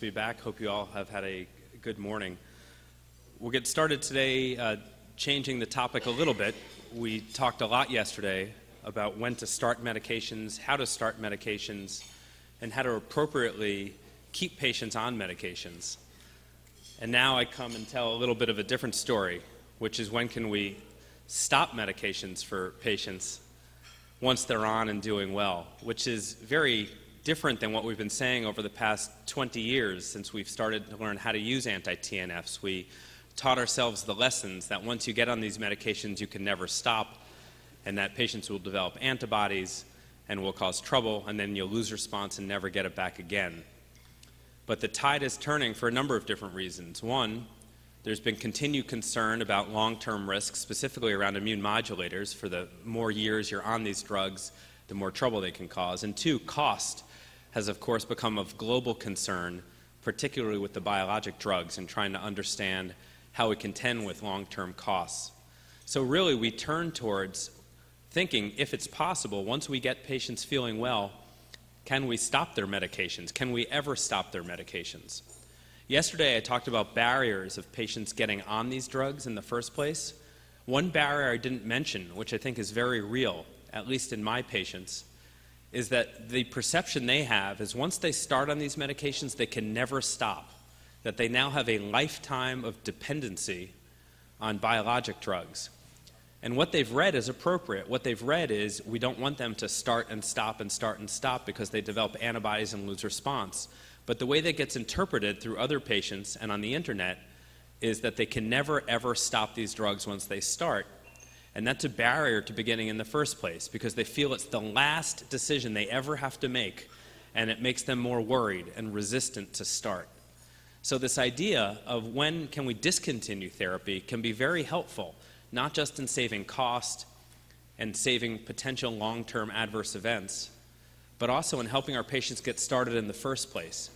To be back. Hope you all have had a good morning. We'll get started today uh, changing the topic a little bit. We talked a lot yesterday about when to start medications, how to start medications, and how to appropriately keep patients on medications. And now I come and tell a little bit of a different story, which is when can we stop medications for patients once they're on and doing well, which is very different than what we've been saying over the past 20 years since we've started to learn how to use anti TNFs. We taught ourselves the lessons that once you get on these medications, you can never stop, and that patients will develop antibodies and will cause trouble, and then you'll lose response and never get it back again. But the tide is turning for a number of different reasons. One, there's been continued concern about long term risks, specifically around immune modulators. For the more years you're on these drugs, the more trouble they can cause. And two, cost has, of course, become of global concern, particularly with the biologic drugs and trying to understand how we contend with long term costs. So, really, we turn towards thinking if it's possible, once we get patients feeling well, can we stop their medications? Can we ever stop their medications? Yesterday, I talked about barriers of patients getting on these drugs in the first place. One barrier I didn't mention, which I think is very real, at least in my patients, is that the perception they have is once they start on these medications, they can never stop, that they now have a lifetime of dependency on biologic drugs. And what they've read is appropriate. What they've read is we don't want them to start and stop and start and stop because they develop antibodies and lose response. But the way that gets interpreted through other patients and on the internet is that they can never ever stop these drugs once they start and that's a barrier to beginning in the first place because they feel it's the last decision they ever have to make, and it makes them more worried and resistant to start. So, this idea of when can we discontinue therapy can be very helpful, not just in saving cost and saving potential long term adverse events, but also in helping our patients get started in the first place.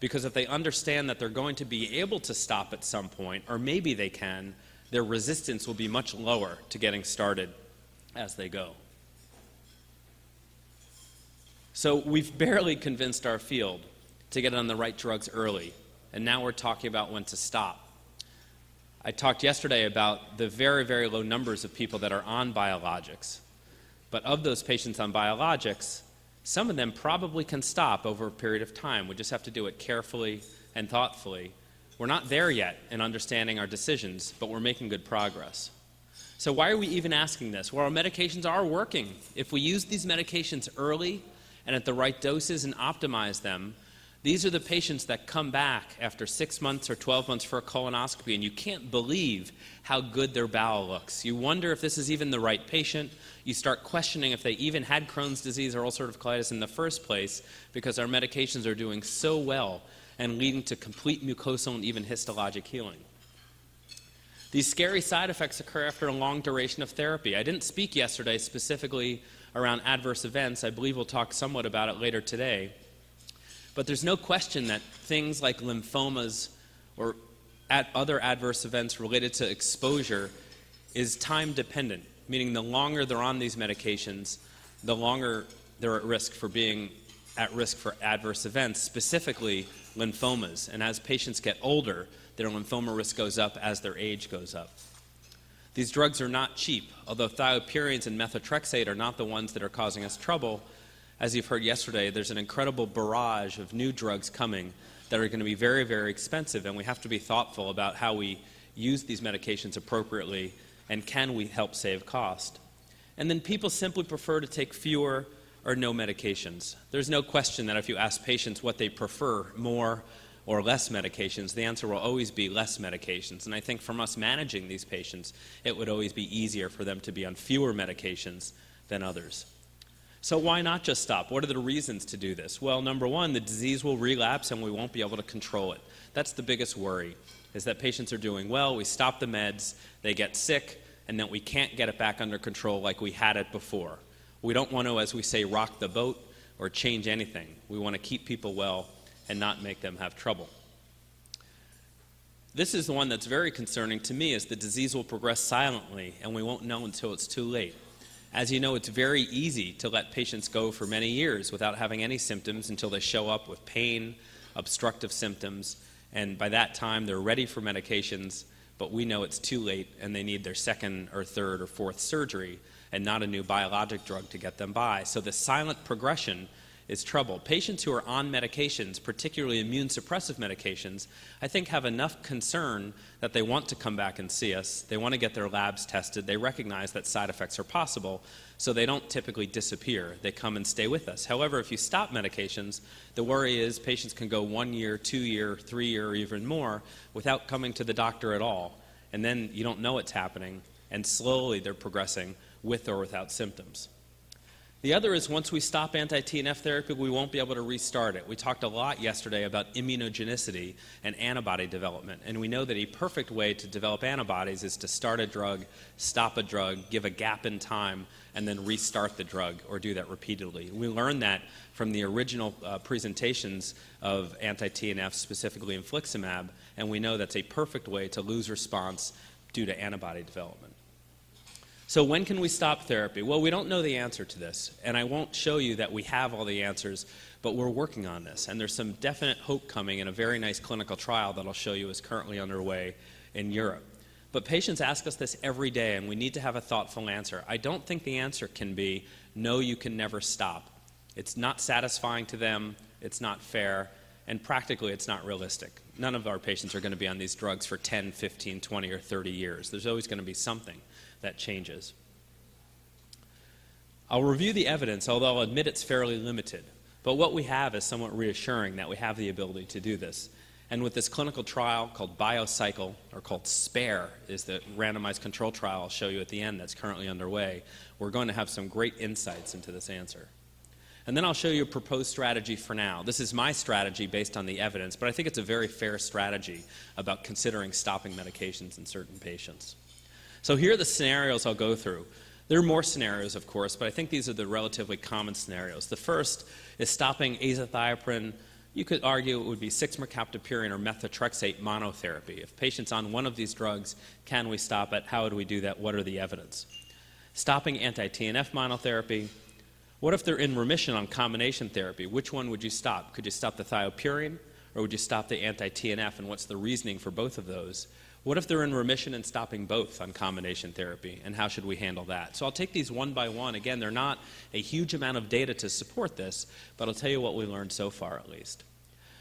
Because if they understand that they're going to be able to stop at some point, or maybe they can, their resistance will be much lower to getting started as they go. So we've barely convinced our field to get on the right drugs early, and now we're talking about when to stop. I talked yesterday about the very, very low numbers of people that are on biologics. But of those patients on biologics, some of them probably can stop over a period of time. We just have to do it carefully and thoughtfully we're not there yet in understanding our decisions, but we're making good progress. So, why are we even asking this? Well, our medications are working. If we use these medications early and at the right doses and optimize them, these are the patients that come back after six months or 12 months for a colonoscopy, and you can't believe how good their bowel looks. You wonder if this is even the right patient. You start questioning if they even had Crohn's disease or ulcerative colitis in the first place because our medications are doing so well and leading to complete mucosal and even histologic healing. These scary side effects occur after a long duration of therapy. I didn't speak yesterday specifically around adverse events. I believe we'll talk somewhat about it later today. But there's no question that things like lymphomas or at other adverse events related to exposure is time dependent, meaning the longer they're on these medications, the longer they're at risk for being at risk for adverse events, specifically lymphomas. And as patients get older, their lymphoma risk goes up as their age goes up. These drugs are not cheap, although thiopurines and methotrexate are not the ones that are causing us trouble. As you've heard yesterday, there's an incredible barrage of new drugs coming that are going to be very, very expensive, and we have to be thoughtful about how we use these medications appropriately and can we help save cost. And then people simply prefer to take fewer or no medications. There's no question that if you ask patients what they prefer, more or less medications, the answer will always be less medications. And I think from us managing these patients, it would always be easier for them to be on fewer medications than others. So, why not just stop? What are the reasons to do this? Well, number one, the disease will relapse and we won't be able to control it. That's the biggest worry, is that patients are doing well, we stop the meds, they get sick, and that we can't get it back under control like we had it before. We don't want to, as we say, rock the boat or change anything. We want to keep people well and not make them have trouble. This is the one that's very concerning to me is the disease will progress silently and we won't know until it's too late. As you know, it's very easy to let patients go for many years without having any symptoms until they show up with pain, obstructive symptoms, and by that time they're ready for medications, but we know it's too late and they need their second or third or fourth surgery and not a new biologic drug to get them by. So the silent progression is trouble. Patients who are on medications, particularly immune suppressive medications, I think have enough concern that they want to come back and see us. They want to get their labs tested. They recognize that side effects are possible, so they don't typically disappear. They come and stay with us. However, if you stop medications, the worry is patients can go one year, two year, three year, or even more without coming to the doctor at all. And then you don't know what's happening, and slowly they're progressing with or without symptoms. The other is once we stop anti TNF therapy, we won't be able to restart it. We talked a lot yesterday about immunogenicity and antibody development, and we know that a perfect way to develop antibodies is to start a drug, stop a drug, give a gap in time, and then restart the drug or do that repeatedly. We learned that from the original uh, presentations of anti TNF, specifically infliximab, and we know that's a perfect way to lose response due to antibody development. So, when can we stop therapy? Well, we don't know the answer to this, and I won't show you that we have all the answers, but we're working on this. And there's some definite hope coming in a very nice clinical trial that I'll show you is currently underway in Europe. But patients ask us this every day, and we need to have a thoughtful answer. I don't think the answer can be no, you can never stop. It's not satisfying to them, it's not fair, and practically it's not realistic. None of our patients are going to be on these drugs for 10, 15, 20, or 30 years. There's always going to be something that changes. I'll review the evidence, although I'll admit it's fairly limited. But what we have is somewhat reassuring that we have the ability to do this. And with this clinical trial called BioCycle, or called SPARE, is the randomized control trial I'll show you at the end that's currently underway, we're going to have some great insights into this answer. And then I'll show you a proposed strategy for now. This is my strategy based on the evidence, but I think it's a very fair strategy about considering stopping medications in certain patients. So here are the scenarios I'll go through. There are more scenarios, of course, but I think these are the relatively common scenarios. The first is stopping azathioprine. You could argue it would be 6-mercaptopurine or methotrexate monotherapy. If patients on one of these drugs, can we stop it? How would we do that? What are the evidence? Stopping anti-TNF monotherapy. What if they're in remission on combination therapy? Which one would you stop? Could you stop the thiopurine or would you stop the anti-TNF? And what's the reasoning for both of those? What if they're in remission and stopping both on combination therapy, and how should we handle that? So I'll take these one by one. Again, they're not a huge amount of data to support this, but I'll tell you what we learned so far at least.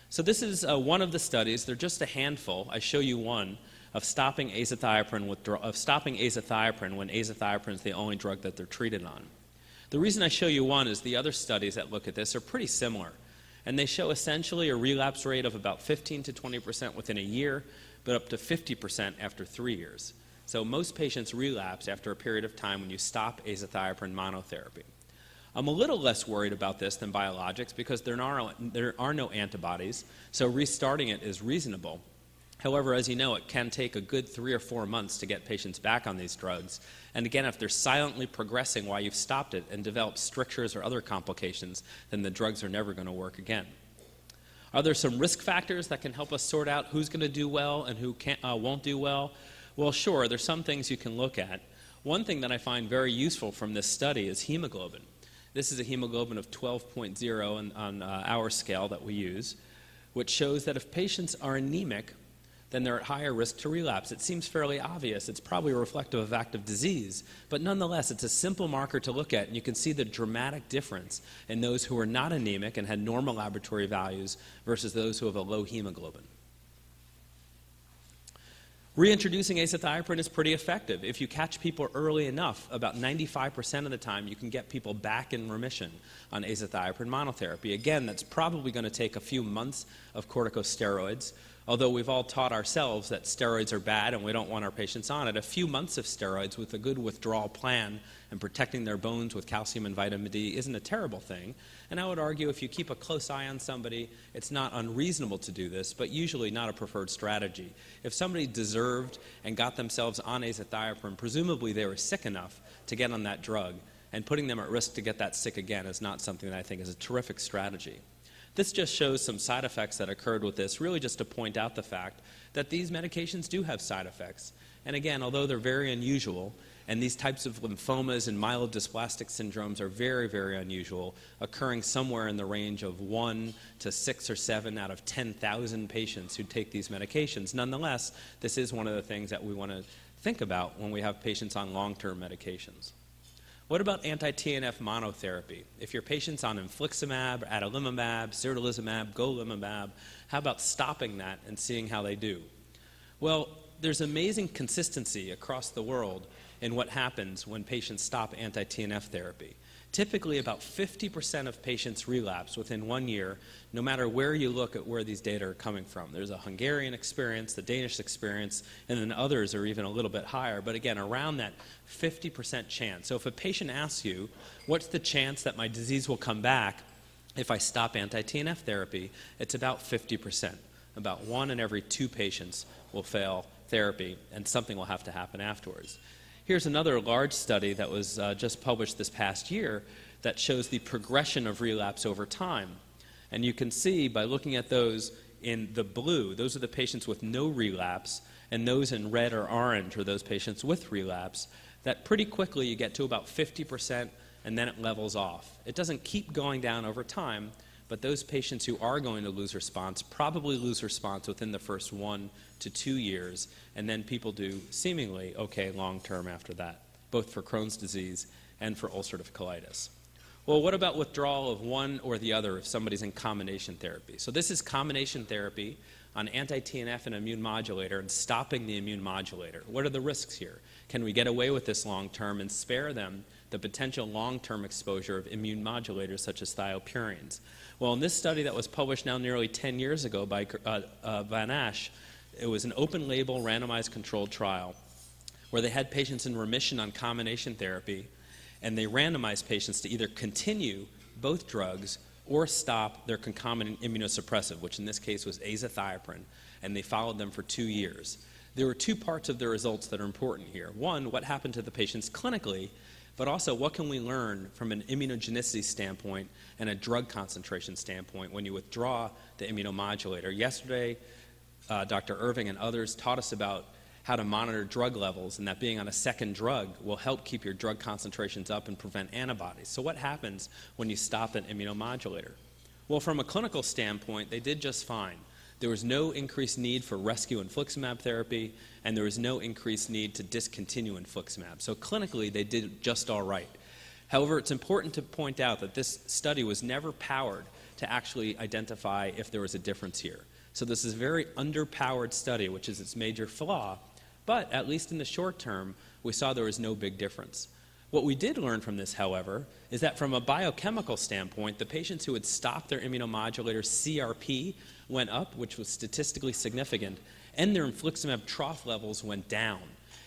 So this is uh, one of the studies. They're just a handful. I show you one of stopping azathioprine withdrawal, of stopping azathioprine when azathioprine is the only drug that they're treated on. The reason I show you one is the other studies that look at this are pretty similar. And they show essentially a relapse rate of about 15 to 20 percent within a year, but up to 50% after three years. So most patients relapse after a period of time when you stop azathioprine monotherapy. I'm a little less worried about this than biologics because there are, there are no antibodies, so restarting it is reasonable. However, as you know, it can take a good three or four months to get patients back on these drugs. And again, if they're silently progressing while you've stopped it and develop strictures or other complications, then the drugs are never going to work again. Are there some risk factors that can help us sort out who's going to do well and who uh, won't do well? Well, sure, there's some things you can look at. One thing that I find very useful from this study is hemoglobin. This is a hemoglobin of 12.0 on, on uh, our scale that we use, which shows that if patients are anemic, then they're at higher risk to relapse. It seems fairly obvious. It's probably reflective of active disease. But nonetheless, it's a simple marker to look at, and you can see the dramatic difference in those who are not anemic and had normal laboratory values versus those who have a low hemoglobin. Reintroducing azathioprine is pretty effective. If you catch people early enough, about 95% of the time, you can get people back in remission on azathioprine monotherapy. Again, that's probably going to take a few months of corticosteroids, although we've all taught ourselves that steroids are bad and we don't want our patients on it, a few months of steroids with a good withdrawal plan and protecting their bones with calcium and vitamin D isn't a terrible thing. And I would argue if you keep a close eye on somebody, it's not unreasonable to do this, but usually not a preferred strategy. If somebody deserved and got themselves on azathioprine, presumably they were sick enough to get on that drug, and putting them at risk to get that sick again is not something that I think is a terrific strategy. This just shows some side effects that occurred with this, really just to point out the fact that these medications do have side effects. And again, although they're very unusual, and these types of lymphomas and myelodysplastic syndromes are very, very unusual, occurring somewhere in the range of 1 to 6 or 7 out of 10,000 patients who take these medications. Nonetheless, this is one of the things that we want to think about when we have patients on long term medications. What about anti-TNF monotherapy? If your patient's on infliximab, adalimumab, certolizumab, golimumab, how about stopping that and seeing how they do? Well, there's amazing consistency across the world in what happens when patients stop anti-TNF therapy. Typically, about 50% of patients relapse within one year, no matter where you look at where these data are coming from. There's a Hungarian experience, the Danish experience, and then others are even a little bit higher. But again, around that 50% chance. So if a patient asks you, what's the chance that my disease will come back if I stop anti TNF therapy? It's about 50%. About one in every two patients will fail therapy, and something will have to happen afterwards. Here's another large study that was uh, just published this past year that shows the progression of relapse over time. And you can see by looking at those in the blue, those are the patients with no relapse, and those in red or orange are those patients with relapse, that pretty quickly you get to about 50% and then it levels off. It doesn't keep going down over time, but those patients who are going to lose response probably lose response within the first one to two years, and then people do seemingly okay long term after that, both for Crohn's disease and for ulcerative colitis. Well, what about withdrawal of one or the other if somebody's in combination therapy? So, this is combination therapy on anti TNF and immune modulator and stopping the immune modulator. What are the risks here? Can we get away with this long term and spare them the potential long term exposure of immune modulators such as thiopurines? Well, in this study that was published now nearly 10 years ago by uh, uh, Van Assche, it was an open label randomized controlled trial where they had patients in remission on combination therapy and they randomized patients to either continue both drugs or stop their concomitant immunosuppressive, which in this case was azathioprine, and they followed them for two years. There were two parts of the results that are important here. One, what happened to the patients clinically, but also what can we learn from an immunogenicity standpoint and a drug concentration standpoint when you withdraw the immunomodulator. Yesterday, uh, Dr. Irving and others taught us about how to monitor drug levels and that being on a second drug will help keep your drug concentrations up and prevent antibodies. So, what happens when you stop an immunomodulator? Well, from a clinical standpoint, they did just fine. There was no increased need for rescue infliximab therapy, and there was no increased need to discontinue infliximab. So, clinically, they did just all right. However, it's important to point out that this study was never powered to actually identify if there was a difference here. So this is a very underpowered study, which is its major flaw. But at least in the short term, we saw there was no big difference. What we did learn from this, however, is that from a biochemical standpoint, the patients who had stopped their immunomodulator CRP went up, which was statistically significant, and their infliximab trough levels went down.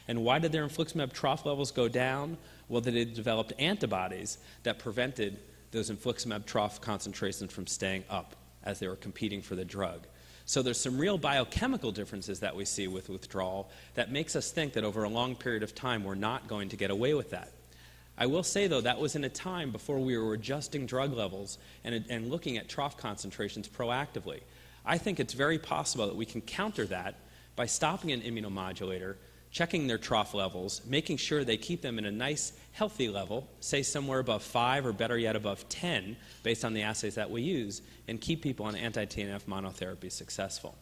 And why did their infliximab trough levels go down? Well, they developed antibodies that prevented those infliximab trough concentrations from staying up as they were competing for the drug. So there's some real biochemical differences that we see with withdrawal that makes us think that over a long period of time we're not going to get away with that. I will say, though, that was in a time before we were adjusting drug levels and, and looking at trough concentrations proactively. I think it's very possible that we can counter that by stopping an immunomodulator checking their trough levels, making sure they keep them in a nice, healthy level, say somewhere above 5 or better yet above 10, based on the assays that we use, and keep people on anti TNF monotherapy successful.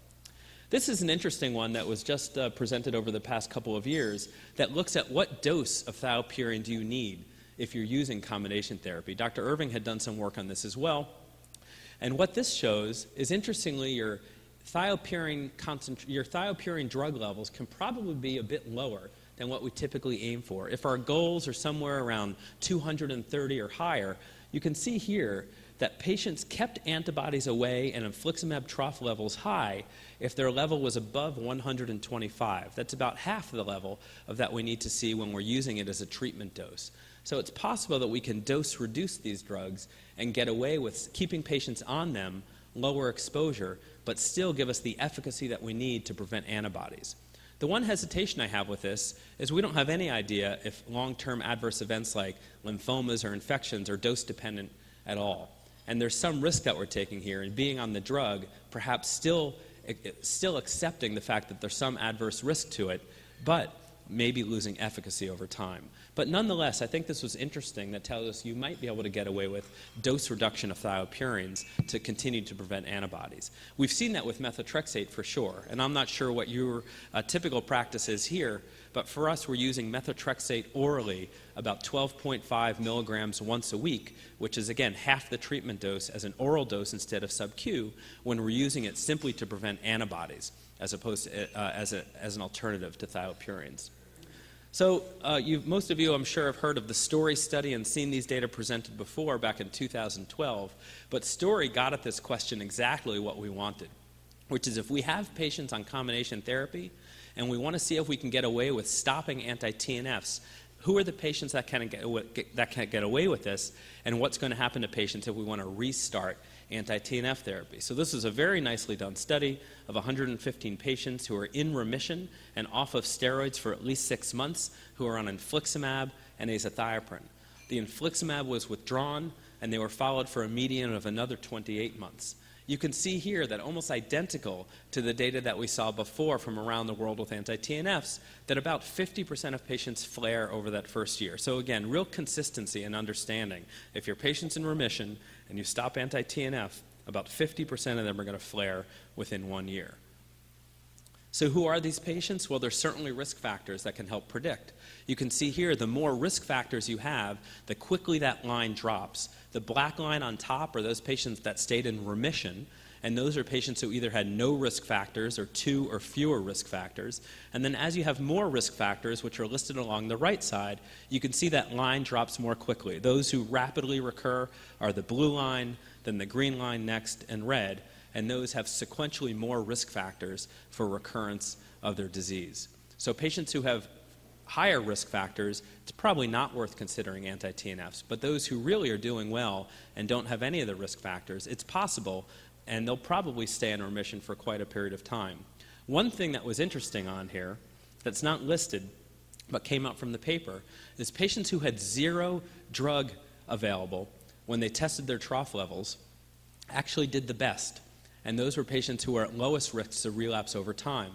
This is an interesting one that was just uh, presented over the past couple of years that looks at what dose of thiopurine do you need if you're using combination therapy. Dr. Irving had done some work on this as well. And what this shows is interestingly, your thiopurine your thiopurine drug levels can probably be a bit lower than what we typically aim for. If our goals are somewhere around 230 or higher, you can see here that patients kept antibodies away and infliximab trough levels high if their level was above 125. That's about half the level of that we need to see when we're using it as a treatment dose. So it's possible that we can dose reduce these drugs and get away with keeping patients on them lower exposure, but still give us the efficacy that we need to prevent antibodies. The one hesitation I have with this is we don't have any idea if long term adverse events like lymphomas or infections are dose dependent at all. and there's some risk that we're taking here in being on the drug, perhaps still, eh, eh, still accepting the fact that there's some adverse risk to it, but maybe losing efficacy over time. But nonetheless, I think this was interesting that tells us you might be able to get away with dose reduction of thiopurines to continue to prevent antibodies. We've seen that with methotrexate for sure, and I'm not sure what your uh, typical practice is here, but for us, we're using methotrexate orally, about 12.5 milligrams once a week, which is again half the treatment dose as an oral dose instead of sub-Q, when we're using it simply to prevent antibodies as opposed to uh, as, a, as an alternative to thiopurines. So, uh, most of you, I'm sure, have heard of the STORY study and seen these data presented before back in 2012. But STORY got at this question exactly what we wanted, which is if we have patients on combination therapy and we want to see if we can get away with stopping anti TNFs, who are the patients that can get, that can get away with this, and what's going to happen to patients if we want to restart anti-TNF therapy. So this is a very nicely done study of 115 patients who are in remission and off of steroids for at least six months who are on infliximab and azathioprine. The infliximab was withdrawn and they were followed for a median of another 28 months you can see here that almost identical to the data that we saw before from around the world with anti-TNFs, that about 50% of patients flare over that first year. So again, real consistency and understanding. If your patient's in remission and you stop anti-TNF, about 50% of them are going to flare within one year. So, who are these patients? Well, there's certainly risk factors that can help predict. You can see here the more risk factors you have, the quickly that line drops. The black line on top are those patients that stayed in remission, and those are patients who either had no risk factors or two or fewer risk factors. And then as you have more risk factors, which are listed along the right side, you can see that line drops more quickly. Those who rapidly recur are the blue line, then the green line next, and red and those have sequentially more risk factors for recurrence of their disease. So patients who have higher risk factors, it's probably not worth considering anti-TNFs. But those who really are doing well and don't have any of the risk factors, it's possible, and they'll probably stay in remission for quite a period of time. One thing that was interesting on here that's not listed but came out from the paper is patients who had zero drug available when they tested their trough levels actually did the best and those were patients who are at lowest risks of relapse over time.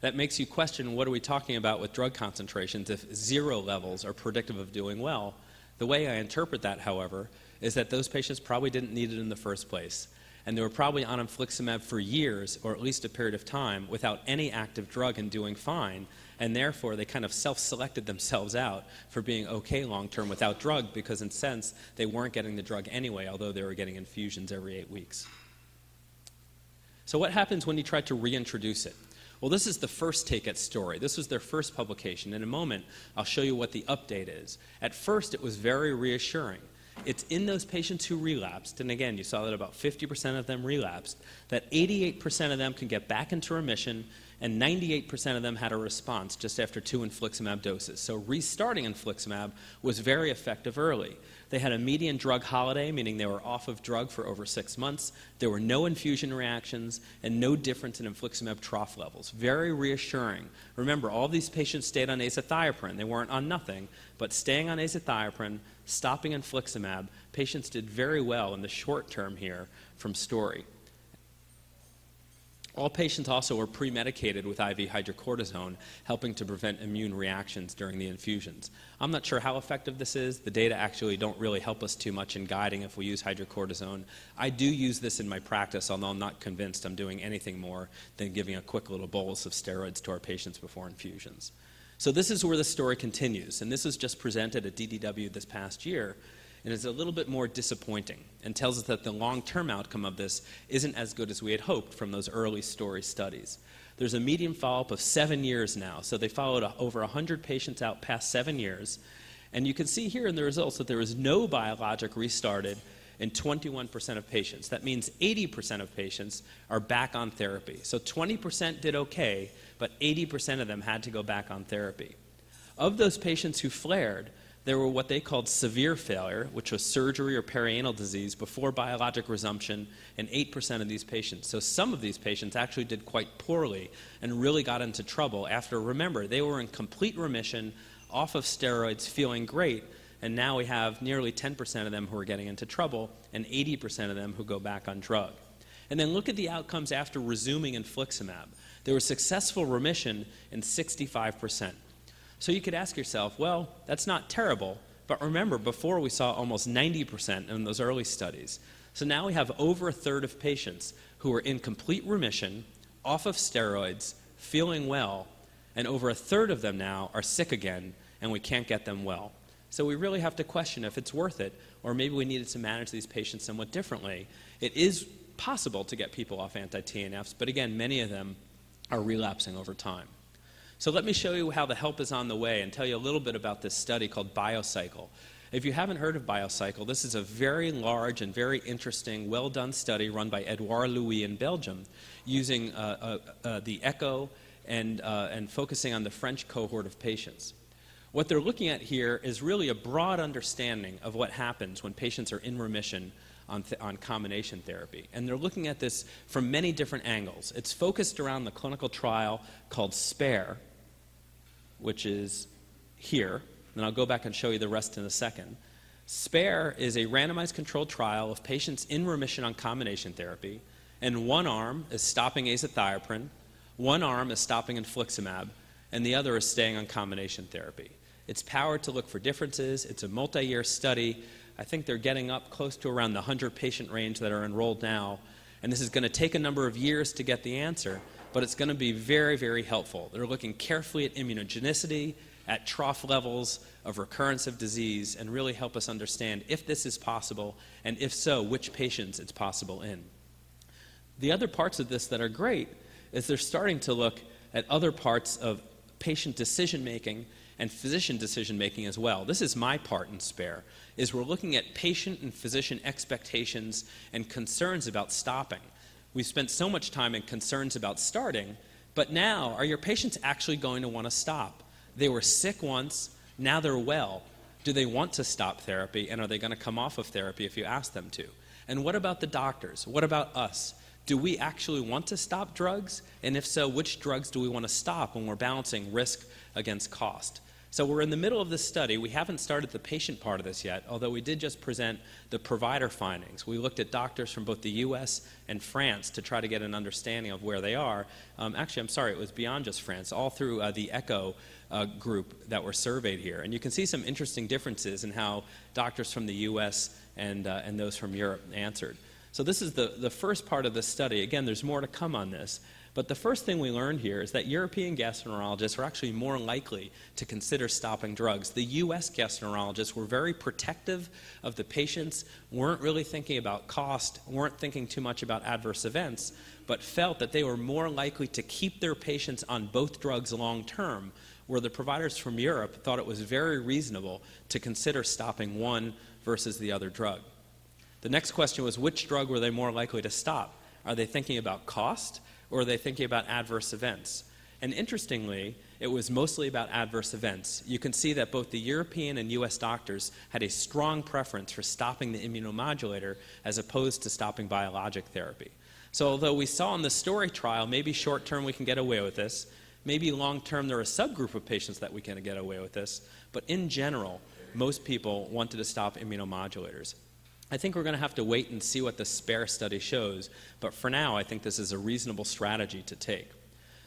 That makes you question what are we talking about with drug concentrations if zero levels are predictive of doing well. The way I interpret that, however, is that those patients probably didn't need it in the first place. And they were probably on infliximab for years, or at least a period of time, without any active drug and doing fine. And therefore, they kind of self selected themselves out for being okay long term without drug because, in sense, they weren't getting the drug anyway, although they were getting infusions every eight weeks. So, what happens when you try to reintroduce it? Well, this is the first take at Story. This was their first publication. In a moment, I'll show you what the update is. At first, it was very reassuring. It's in those patients who relapsed, and again, you saw that about 50% of them relapsed, that 88% of them can get back into remission, and 98% of them had a response just after two infliximab doses. So restarting infliximab was very effective early. They had a median drug holiday, meaning they were off of drug for over six months. There were no infusion reactions and no difference in infliximab trough levels. Very reassuring. Remember, all these patients stayed on azathioprine. They weren't on nothing, but staying on azathioprine, stopping infliximab, patients did very well in the short term here from Story. All patients also were pre-medicated with IV hydrocortisone, helping to prevent immune reactions during the infusions. I'm not sure how effective this is. The data actually don't really help us too much in guiding if we use hydrocortisone. I do use this in my practice, although I'm not convinced I'm doing anything more than giving a quick little bolus of steroids to our patients before infusions. So this is where the story continues, and this was just presented at DDW this past year and is a little bit more disappointing and tells us that the long term outcome of this isn't as good as we had hoped from those early story studies. There's a median follow up of seven years now, so they followed over 100 patients out past seven years. And you can see here in the results that there was no biologic restarted in 21% of patients. That means 80% of patients are back on therapy. So 20% did okay, but 80% of them had to go back on therapy. Of those patients who flared, there were what they called severe failure, which was surgery or perianal disease before biologic resumption in 8% of these patients. So some of these patients actually did quite poorly and really got into trouble after, remember, they were in complete remission, off of steroids, feeling great, and now we have nearly 10% of them who are getting into trouble and 80% of them who go back on drug. And then look at the outcomes after resuming infliximab. There was successful remission in 65%. So you could ask yourself, well, that's not terrible, but remember, before we saw almost 90% in those early studies. So now we have over a third of patients who are in complete remission, off of steroids, feeling well, and over a third of them now are sick again, and we can't get them well. So we really have to question if it's worth it, or maybe we needed to manage these patients somewhat differently. It is possible to get people off anti TNFs, but again, many of them are relapsing over time. So let me show you how the help is on the way and tell you a little bit about this study called BioCycle. If you haven't heard of BioCycle, this is a very large and very interesting, well done study run by Edouard Louis in Belgium using uh, uh, uh, the ECCO and, uh, and focusing on the French cohort of patients. What they're looking at here is really a broad understanding of what happens when patients are in remission on, th- on combination therapy. And they're looking at this from many different angles. It's focused around the clinical trial called SPARE, which is here. And I'll go back and show you the rest in a second. SPARE is a randomized controlled trial of patients in remission on combination therapy, and one arm is stopping azathioprine, one arm is stopping infliximab, and the other is staying on combination therapy. It's powered to look for differences. It's a multi year study. I think they're getting up close to around the 100 patient range that are enrolled now. And this is going to take a number of years to get the answer, but it's going to be very, very helpful. They're looking carefully at immunogenicity, at trough levels of recurrence of disease, and really help us understand if this is possible, and if so, which patients it's possible in. The other parts of this that are great is they're starting to look at other parts of patient decision making and physician decision making as well. This is my part in SPARE, is we're looking at patient and physician expectations and concerns about stopping. We've spent so much time in concerns about starting, but now are your patients actually going to want to stop? They were sick once, now they're well. Do they want to stop therapy and are they going to come off of therapy if you ask them to? And what about the doctors? What about us? Do we actually want to stop drugs? And if so, which drugs do we want to stop when we're balancing risk against cost? So we're in the middle of this study. We haven't started the patient part of this yet, although we did just present the provider findings. We looked at doctors from both the US and France to try to get an understanding of where they are. Um, actually, I'm sorry, it was beyond just France, all through uh, the ECCO uh, group that were surveyed here. And you can see some interesting differences in how doctors from the US and, uh, and those from Europe answered. So this is the, the first part of the study. Again, there's more to come on this. But the first thing we learned here is that European gastroenterologists are actually more likely to consider stopping drugs. The US gastroenterologists were very protective of the patients, weren't really thinking about cost, weren't thinking too much about adverse events, but felt that they were more likely to keep their patients on both drugs long term, where the providers from Europe thought it was very reasonable to consider stopping one versus the other drug. The next question was which drug were they more likely to stop? Are they thinking about cost? Or are they thinking about adverse events? And interestingly, it was mostly about adverse events. You can see that both the European and US doctors had a strong preference for stopping the immunomodulator as opposed to stopping biologic therapy. So, although we saw in the story trial, maybe short term we can get away with this, maybe long term there are a subgroup of patients that we can get away with this, but in general, most people wanted to stop immunomodulators. I think we're going to have to wait and see what the SPARE study shows, but for now, I think this is a reasonable strategy to take.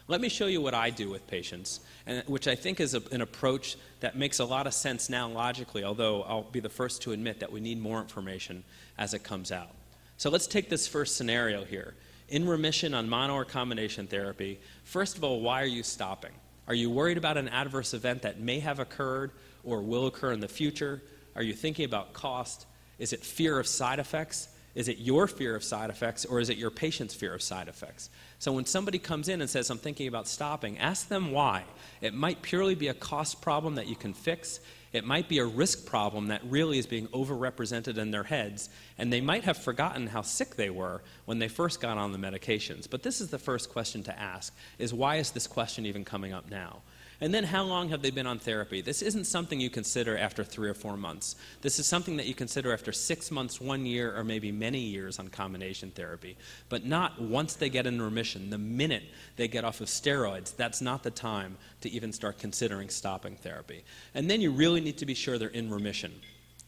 Let me show you what I do with patients, and, which I think is a, an approach that makes a lot of sense now logically, although I'll be the first to admit that we need more information as it comes out. So let's take this first scenario here. In remission on mono or combination therapy, first of all, why are you stopping? Are you worried about an adverse event that may have occurred or will occur in the future? Are you thinking about cost? Is it fear of side effects? Is it your fear of side effects or is it your patient's fear of side effects? So when somebody comes in and says, I'm thinking about stopping, ask them why. It might purely be a cost problem that you can fix. It might be a risk problem that really is being overrepresented in their heads, and they might have forgotten how sick they were when they first got on the medications. But this is the first question to ask is why is this question even coming up now? And then how long have they been on therapy? This isn't something you consider after three or four months. This is something that you consider after six months, one year, or maybe many years on combination therapy. But not once they get in remission. The minute they get off of steroids, that's not the time to even start considering stopping therapy. And then you really need to be sure they're in remission.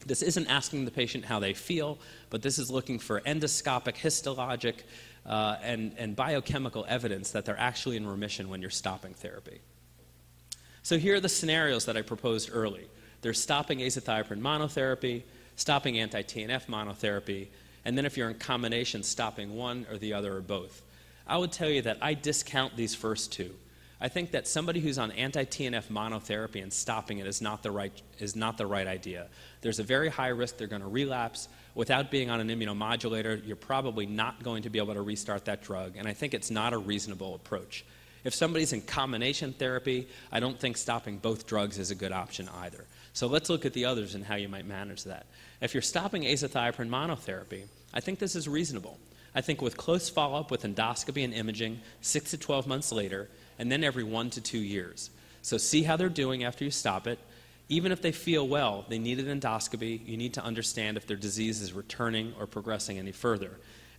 This isn't asking the patient how they feel, but this is looking for endoscopic, histologic, uh, and, and biochemical evidence that they're actually in remission when you're stopping therapy. So here are the scenarios that I proposed early. There's stopping azathioprine monotherapy, stopping anti-TNF monotherapy, and then if you're in combination, stopping one or the other or both. I would tell you that I discount these first two. I think that somebody who's on anti-TNF monotherapy and stopping it is not the right, is not the right idea. There's a very high risk they're going to relapse. Without being on an immunomodulator, you're probably not going to be able to restart that drug, and I think it's not a reasonable approach. If somebody's in combination therapy, I don't think stopping both drugs is a good option either. So let's look at the others and how you might manage that. If you're stopping azathioprine monotherapy, I think this is reasonable. I think with close follow up with endoscopy and imaging, 6 to 12 months later, and then every one to two years. So see how they're doing after you stop it. Even if they feel well, they need an endoscopy. You need to understand if their disease is returning or progressing any further.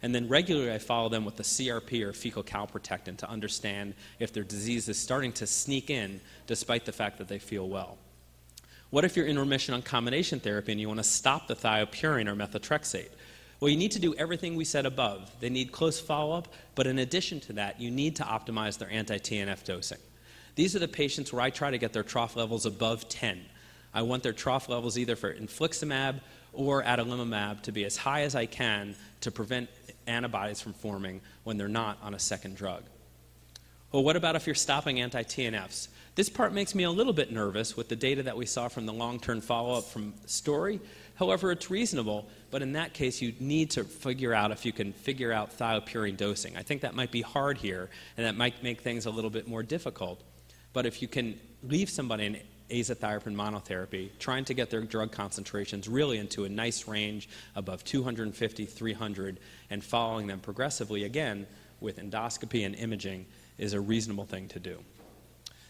And then regularly, I follow them with the CRP or fecal calprotectin to understand if their disease is starting to sneak in despite the fact that they feel well. What if you're in remission on combination therapy and you want to stop the thiopurine or methotrexate? Well, you need to do everything we said above. They need close follow up, but in addition to that, you need to optimize their anti TNF dosing. These are the patients where I try to get their trough levels above 10. I want their trough levels either for infliximab or adalimumab to be as high as I can to prevent antibodies from forming when they're not on a second drug. Well, what about if you're stopping anti TNFs? This part makes me a little bit nervous with the data that we saw from the long term follow up from Story. However, it's reasonable, but in that case, you need to figure out if you can figure out thiopurine dosing. I think that might be hard here, and that might make things a little bit more difficult. But if you can leave somebody azathioprine monotherapy, trying to get their drug concentrations really into a nice range above 250, 300, and following them progressively again with endoscopy and imaging is a reasonable thing to do.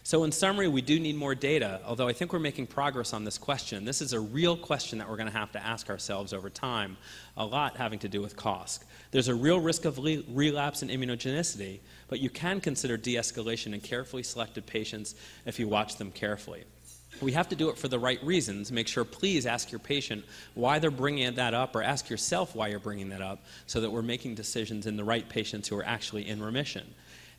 So, in summary, we do need more data, although I think we're making progress on this question. This is a real question that we're going to have to ask ourselves over time, a lot having to do with cost. There's a real risk of relapse and immunogenicity, but you can consider de escalation in carefully selected patients if you watch them carefully. We have to do it for the right reasons. Make sure, please ask your patient why they're bringing that up, or ask yourself why you're bringing that up, so that we're making decisions in the right patients who are actually in remission.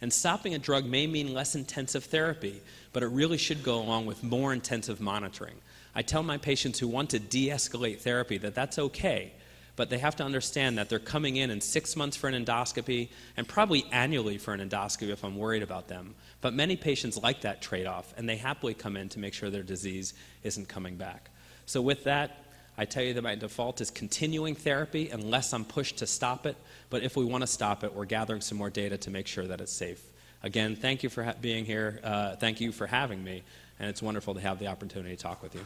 And stopping a drug may mean less intensive therapy, but it really should go along with more intensive monitoring. I tell my patients who want to de escalate therapy that that's okay, but they have to understand that they're coming in in six months for an endoscopy and probably annually for an endoscopy if I'm worried about them. But many patients like that trade off, and they happily come in to make sure their disease isn't coming back. So, with that, I tell you that my default is continuing therapy unless I'm pushed to stop it. But if we want to stop it, we're gathering some more data to make sure that it's safe. Again, thank you for being here. Uh, thank you for having me. And it's wonderful to have the opportunity to talk with you.